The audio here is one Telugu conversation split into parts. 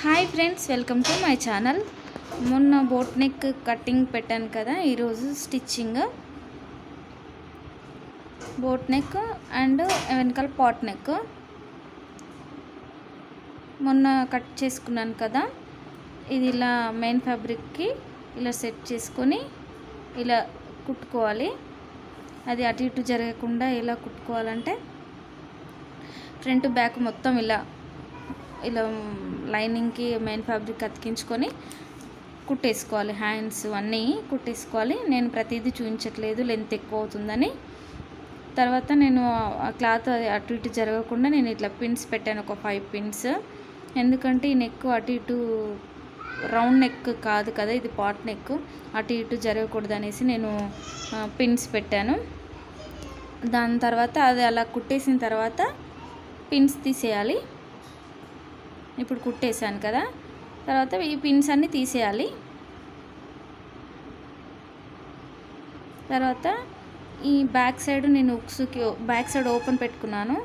Hi friends welcome to my channel. మొన్న బోట్ నెక్ కటింగ్ పెట్టాను కదా ఈరోజు స్టిచ్చింగ్. బోట్ నెక్ అండ్ వెనకాల పాట్ నెక్. మొన్న కట్ చేసుకున్నాను కదా ఇది ఇలా మెయిన్ ఫ్యాబ్రిక్కి ఇలా సెట్ చేసుకొని ఇలా కుట్టుకోవాలి. అది అటు ఇటు జరగకుండా ఎలా కుట్టుకోవాలంటే ఫ్రంట్ బ్యాక్ మొత్తం ఇలా ఇలా లైనింగ్కి మెయిన్ ఫ్యాబ్రిక్ అతికించుకొని కుట్టేసుకోవాలి. హ్యాండ్స్ అన్నీ కుట్టేసుకోవాలి. నేను ప్రతిదీ చూపించట్లేదు. లెంత్ ఎక్కువ అవుతుందని. తర్వాత నేను ఆ క్లాత్ అటు ఇటు జరగకుండా నేను ఇట్లా పిన్స్ పెట్టాను. ఒక ఫైవ్ పిన్స్. ఎందుకంటే ఈ నెక్ అటు ఇటు రౌండ్ నెక్ కాదు కదా ఇది పాట్ నెక్. అటు ఇటు జరగకూడదు అనేసి నేను పిన్స్ పెట్టాను. దాని తర్వాత అది అలా కుట్టేసిన తర్వాత పిన్స్ తీసేయాలి. ఇప్పుడు కుట్టేసాను కదా. తర్వాత ఈ పిన్స్ అన్నీ తీసేయాలి. తర్వాత ఈ బ్యాక్ సైడ్ నేను ఉక్స్కి బ్యాక్ సైడ్ ఓపెన్ పెట్టుకున్నాను.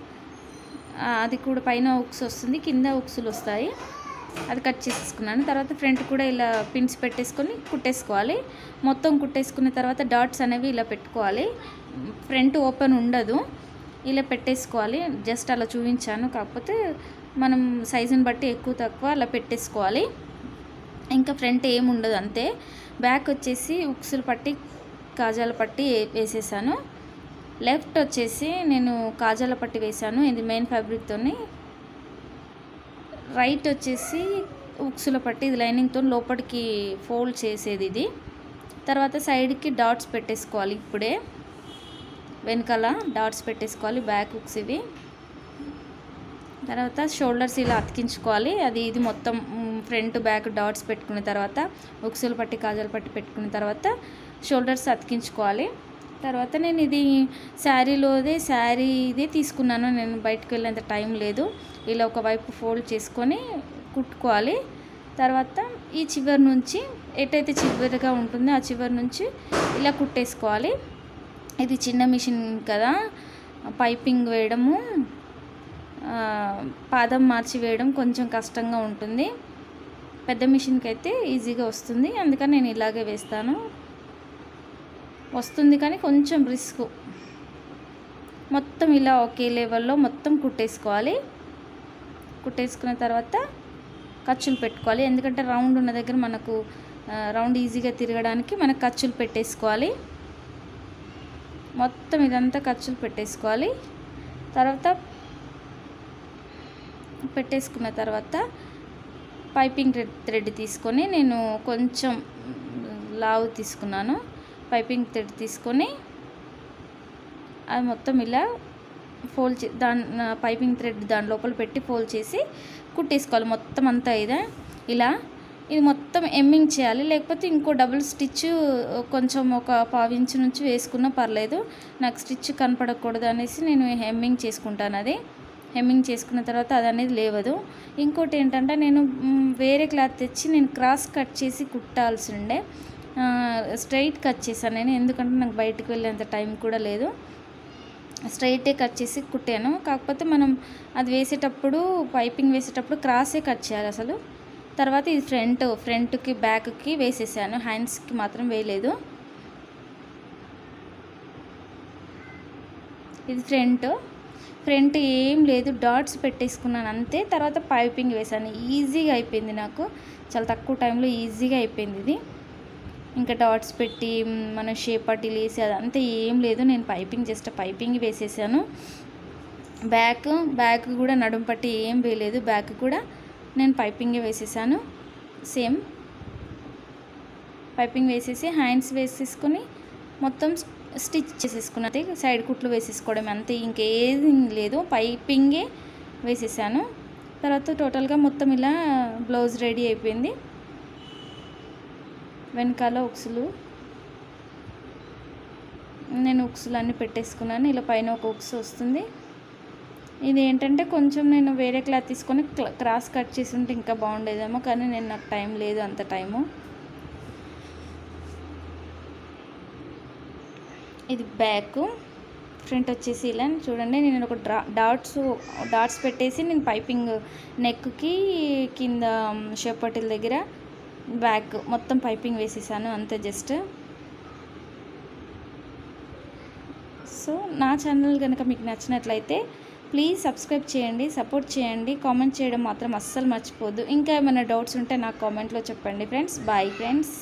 అది కూడా పైన ఉక్స్ వస్తుంది కింద ఉక్సులు వస్తాయి. అది కట్ చేసేసుకున్నాను. తర్వాత ఫ్రంట్ కూడా ఇలా పిన్స్ పెట్టేసుకొని కుట్టేసుకోవాలి. మొత్తం కుట్టేసుకున్న తర్వాత డాట్స్ అనేవి ఇలా పెట్టుకోవాలి. ఫ్రంట్ ఓపెన్ ఉండదు. ఇలా పెట్టేసుకోవాలి. జస్ట్ అలా చూపించాను. కాకపోతే మనం సైజుని బట్టి ఎక్కువ తక్కువ అలా పెట్టేసుకోవాలి. ఇంకా ఫ్రంట్ ఏమి ఉండదు అంతే. బ్యాక్ వచ్చేసి ఉక్సులు పట్టి కాజాల పట్టి వేసేసాను. లెఫ్ట్ వచ్చేసి నేను కాజాల పట్టి వేసాను. ఇది మెయిన్ ఫ్యాబ్రిక్తోని రైట్ వచ్చేసి ఉక్సుల పట్టి ఇది లైనింగ్తో లోపలికి ఫోల్డ్ చేసేది ఇది. తర్వాత సైడ్కి డాట్స్ పెట్టేసుకోవాలి ఇప్పుడే. వెనకాల డాట్స్ పెట్టేసుకోవాలి బ్యాక్ ఉక్స్ ఇవి. తర్వాత షోల్డర్స్ ఇలా అతికించుకోవాలి. అది ఇది మొత్తం ఫ్రంట్ బ్యాక్ డాట్స్ పెట్టుకున్న తర్వాత ఉక్సులు పట్టి కాజాలు పట్టి పెట్టుకున్న తర్వాత షోల్డర్స్ అతికించుకోవాలి. తర్వాత నేను ఇది శారీలోదే శారీ ఇదే తీసుకున్నాను. నేను బయటకు వెళ్ళేంత టైం లేదు. ఇలా ఒకవైపు ఫోల్డ్ చేసుకొని కుట్టుకోవాలి. తర్వాత ఈ చివరి నుంచి ఎటైతే చివరిగా ఉంటుందో ఆ చివరి నుంచి ఇలా కుట్టేసుకోవాలి. ఇది చిన్న మిషన్ కదా. పైపింగ్ వేయడము పాదం మార్చి వేయడం కొంచెం కష్టంగా ఉంటుంది. పెద్ద మిషన్కి అయితే ఈజీగా వస్తుంది. అందుకని నేను ఇలాగే వేస్తాను. వస్తుంది కానీ కొంచెం రిస్క్. మొత్తం ఇలా ఒకే లెవెల్లో మొత్తం కుట్టేసుకోవాలి. కుట్టేసుకున్న తర్వాత ఖర్చులు పెట్టుకోవాలి. ఎందుకంటే రౌండ్ ఉన్న దగ్గర మనకు రౌండ్ ఈజీగా తిరగడానికి మనకు ఖర్చులు పెట్టేసుకోవాలి. మొత్తం ఇదంతా ఖర్చులు పెట్టేసుకోవాలి. తర్వాత పెట్టేసుకున్న తర్వాత పైపింగ్ థ్రెడ్ తీసుకొని నేను కొంచెం లావు తీసుకున్నాను. పైపింగ్ థ్రెడ్ తీసుకొని అది మొత్తం ఇలా ఫోల్డ్ చే దాని పైపింగ్ థ్రెడ్ దాని లోపల పెట్టి ఫోల్డ్ చేసి కుట్టేసుకోవాలి. మొత్తం అంతా ఇదే. ఇలా ఇది మొత్తం ఎమ్మింగ్ చేయాలి. లేకపోతే ఇంకో డబుల్ స్టిచ్ కొంచెం ఒక పావించు నుంచి వేసుకున్నా పర్లేదు. నాకు స్టిచ్ కనపడకూడదు అనేసి నేను హెమ్మింగ్ చేసుకుంటాను అది. హెమ్మింగ్ చేసుకున్న తర్వాత అది అనేది లేవదు. ఇంకోటి ఏంటంటే నేను వేరే క్లాత్ తెచ్చి నేను క్రాస్ కట్ చేసి కుట్టాల్సి ఉండే స్ట్రైట్ కట్ చేశాను నేను. ఎందుకంటే నాకు బయటకు వెళ్ళేంత టైం కూడా లేదు. స్ట్రైటే కట్ చేసి కుట్టాను. కాకపోతే మనం అది వేసేటప్పుడు పైపింగ్ వేసేటప్పుడు క్రాసే కట్ చేయాలి అసలు. తర్వాత ఇది ఫ్రంట్ ఫ్రంట్కి బ్యాక్కి వేసేసాను. హ్యాండ్స్కి మాత్రం వేయలేదు. ఇది ఫ్రంట్. ఫ్రంట్ ఏం లేదు డాట్స్ పెట్టేసుకున్నాను అంతే. తర్వాత పైపింగ్ వేసాను ఈజీగా అయిపోయింది నాకు. చాలా తక్కువ టైంలో ఈజీగా అయిపోయింది ఇది. ఇంకా డాట్స్ పెట్టి మన షేప్ అటీలు వేసి అదంతా ఏం లేదు. నేను పైపింగ్ జస్ట్ పైపింగ్ వేసేసాను. బ్యాక్ బ్యాక్ కూడా నడుము పట్టి ఏం వేయలేదు. బ్యాక్ కూడా నేను పైపింగే వేసేసాను. సేమ్. పైపింగ్ వేసేసి హ్యాండ్స్ వేసేసుకొని మొత్తం స్టిచ్ చేసేసుకున్న సైడ్ కుట్లు వేసేసుకోవడం అంతే ఇంకేది లేదు. పైపింగే వేసేసాను. తర్వాత టోటల్గా మొత్తం ఇలా బ్లౌజ్ రెడీ అయిపోయింది. వెనకాల ఉక్సులు. నేను ఉక్సులు అన్నీ పెట్టేసుకున్నాను. ఇలా పైన ఒక ఉక్స్ వస్తుంది. ఇది ఏంటంటే కొంచెం నేను వేరే క్లాత్ తీసుకొని క్రాస్ కట్ చేసి ఉంటే ఇంకా బాగుండేదేమో కానీ నేను నాకు టైం లేదు అంత టైము. ఇది బ్యాక్. ఫ్రంట్ వచ్చేసి ఇలా. చూడండి నేను ఒక డ్రా డాట్స్ డాట్స్ పెట్టేసి నేను పైపింగ్ నెక్కి కింద షేపటిల దగ్గర బ్యాక్ మొత్తం పైపింగ్ వేసేసాను. అంతే జస్ట్. సో నా ఛానల్ కనుక మీకు నచ్చినట్లయితే ప్లీజ్ సబ్స్క్రైబ్ చేయండి సపోర్ట్ చేయండి. కామెంట్ చేయడం మాత్రం అస్సలు మర్చిపోద్దు. ఇంకా ఏమైనా డౌట్స్ ఉంటే నాకు కామెంట్లో చెప్పండి ఫ్రెండ్స్. Bye friends.